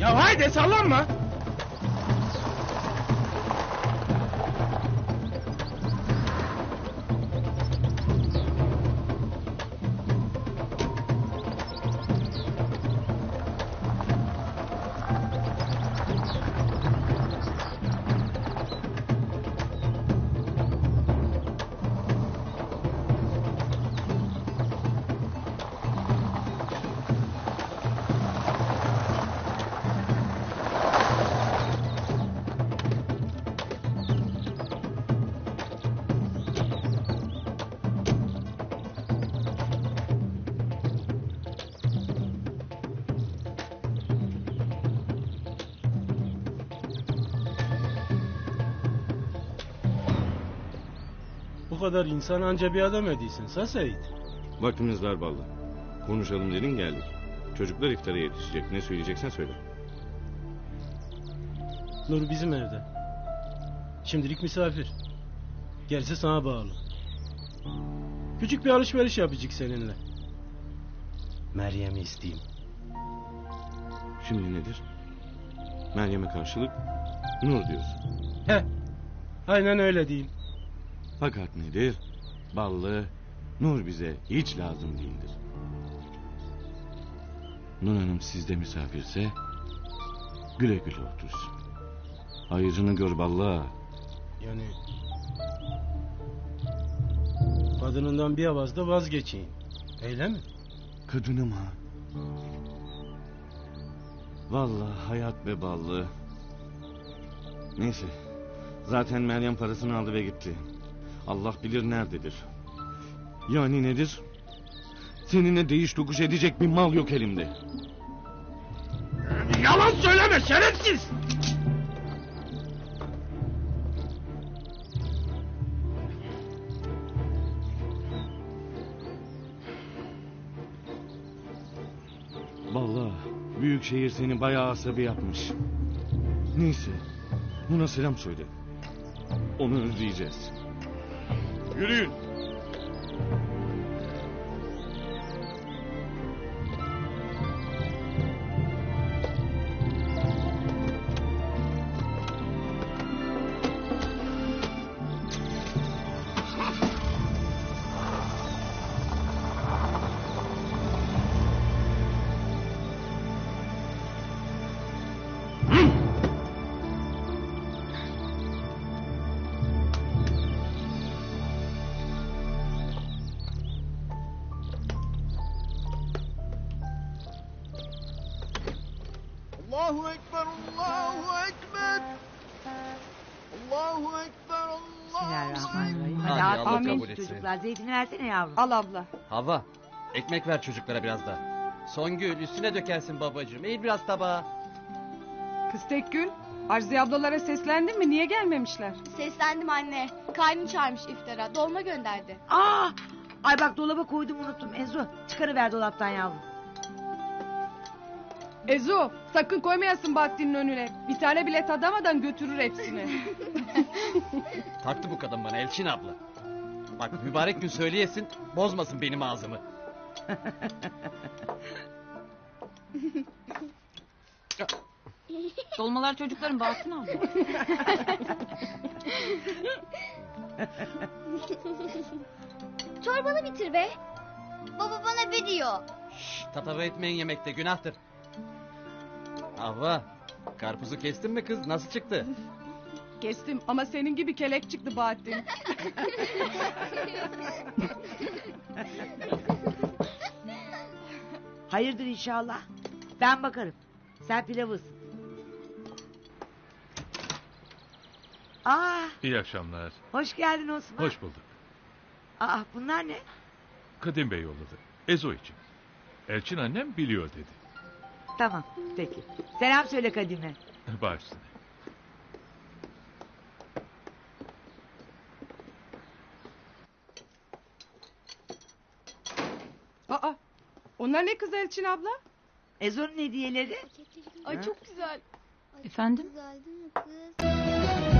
Ya haydi sallanma. Bu kadar insan anca bir adam ediysin sa Seyit. Vaktimiz var vallahi. Konuşalım dedin geldik. Çocuklar iftara yetişecek. Ne söyleyeceksen söyle. Nur bizim evde. Şimdilik misafir. Gerisi sana bağlı. Küçük bir alışveriş yapacak seninle. Meryem'i isteyeyim. Şimdi nedir? Meryem'e karşılık Nur diyorsun. He. Aynen öyle diyeyim. Fakat nedir? Ballı Nur bize hiç lazım değildir. Nur Hanım sizde misafirse güle güle otursun. Hayırını gör ballı. Yani... Kadınından bir avazda vazgeçeyim. Öyle mi? Kadınım ha. Vallahi hayat be ballı. Neyse. Zaten Meryem parasını aldı ve gitti. Allah bilir nerededir. Yani nedir? Seninle değiş tokuş edecek bir mal yok elimde. Yalan söyleme şerefsiz! Vallahi büyük şehir seni bayağı asabi yapmış. Neyse. Buna selam söyle. Onu özleyeceğiz. Yürüyün. Allahu Ekber, Allahu Ekber. Allahu Ekber, Allahu Bismillahirrahmanirrahim. Hadi Hadi Allah amin kabul etsin. çocuklar. Zeytin versene yavrum. Al abla. Hava. Ekmek ver çocuklara biraz da. Songül üstüne dökersin babacığım. Eğil biraz tabağa. Kız Tekgül. Arziye ablalara seslendin mi? Niye gelmemişler? Seslendim anne. Kaynım çağırmış iftara. Dolma gönderdi. Aa! Ay bak dolaba koydum unuttum. Enzo çıkarıver dolaptan yavrum. Ezo sakın koymayasın Bahattin'in önüne. Bir tane bile tadamadan götürür hepsini. Taktı bu kadın bana Elçin abla. Bak mübarek gün söyleyesin bozmasın benim ağzımı. Dolmalar çocukların Bahattin abla. Çorbanı bitir be. Baba bana bir diyor. Şşş tatava etmeyin yemekte günahtır. Hava. Karpuzu kestin mi kız nasıl çıktı? Kestim ama senin gibi kelek çıktı Bahattin. Hayırdır inşallah. Ben bakarım. Sen pilavı ısıt. Aa, İyi akşamlar. hoş geldin Osman. Hoş bulduk. Aa, bunlar ne? Kadim Bey yolladı. Ezo için. Elçin annem biliyor dedi. Tamam, peki. Selam söyle Kadime. Baş üstüne. Aa, onlar ne kız Elçin abla? Ezo'nun hediyeleri. Ay çok güzel. Efendim? Güzel değil mi kız?